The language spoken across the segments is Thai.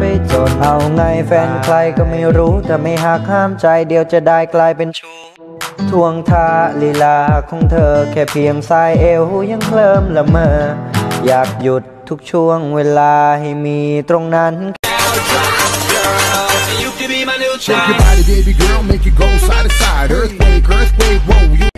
ไปจดเอาไงแฟนใครก็ไม่รู้แต่ไม่หักห้ามใจเดียวจะได้กลายเป็นชู้ทวงท่าลีลาของเธอแค่เพียงสายเอวยังเคลิมละเมอ อยากหยุดทุกช่วงเวลาให้มีตรงนั้น Shake your body, baby girl, make it go side to side. Earthquake, earthquake, whoa. You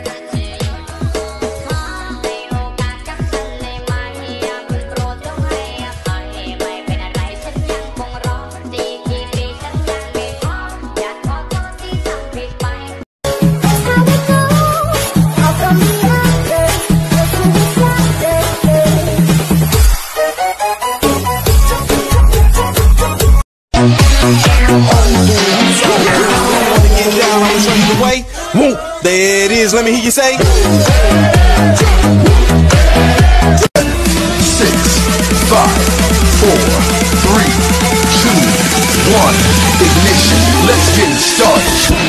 there it is. Let me hear you say. six, five, four, three, two, one. Ignition. Let's get started.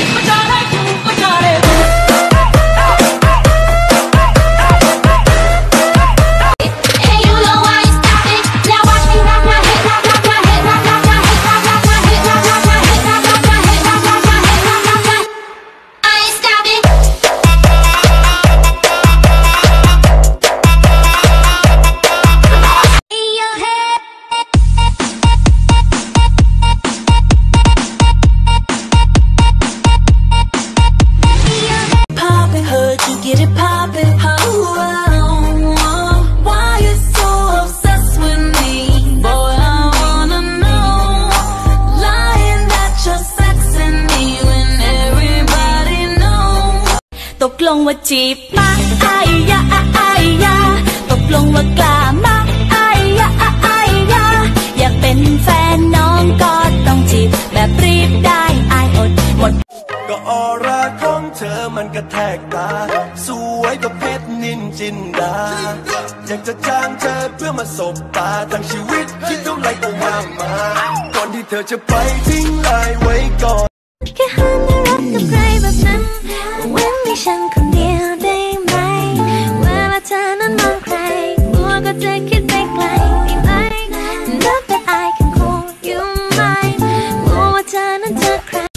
ลงว่าจีบมาไอ้ยะไอ้ยะตกลงว่ากล้ามาไอ้ยะไอ้ยะอยากเป็นแฟนน้องก็ต้องจีบแบบรีบได้ไอายอดหมด ก็ออร่าของเธอมันกระแทกตา สวยกว่าเพชรนินจินดา อยากจะจ้างเธอเพื่อมาสบตาทั้งชีวิตคิดเท่าไรก็ว่ามา ก่อนที่เธอจะไปทิ้งลายไว้ก่อน แค่หันมารักกับใครแบบนั้น เว้นให้ฉันคนเดียวได้ไหม เวลาเธอนั้นมองใครกลัวก็จะคิดไปไกลได้ไหม Not that I can call you mine กลัวว่าเธอนั้นจะใคร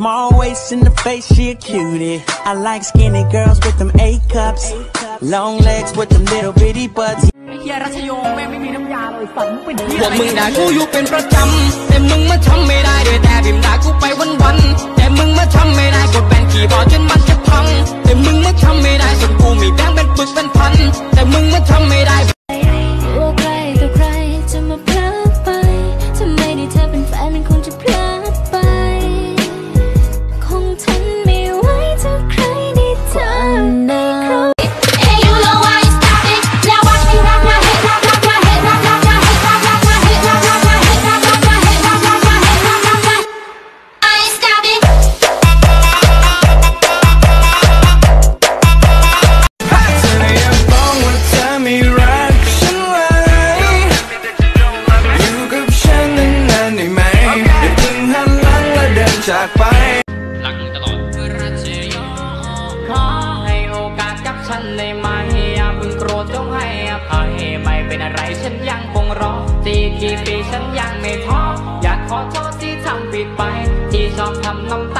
Small waist in the face, she a cutie. I like skinny girls with them A cups. Long legs with them little bitty butts. พวกมึงด่ากูอยู่เป็นประจำ แต่มึงมาทำไม่ได้ด้วยแต่พิมพ์ด่ากูไปวันวันๆแต่มึงมาทำไม่ได้กดแบนขี่บอร์ดจน จากไป รักมึงตลอดขอให้โอกาสกับฉันได้ไหมอย่าเพิ่งโกรธจงให้อภัยไม่เป็นอะไรฉันยังคงรอสี่กี่ปีฉันยังไม่ท้ออยากขอโทษที่ทำผิดไป ที่ชอบทำน้ำตา